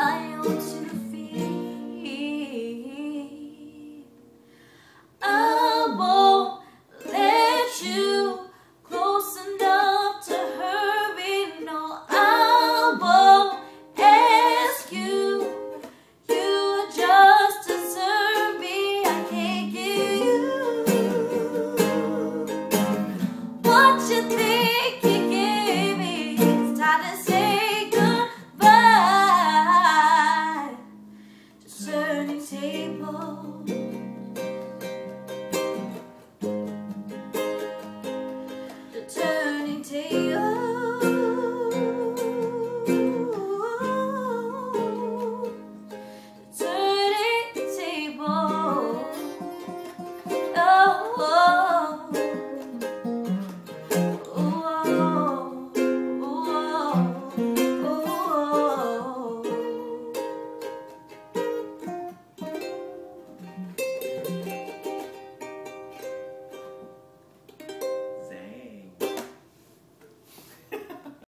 my own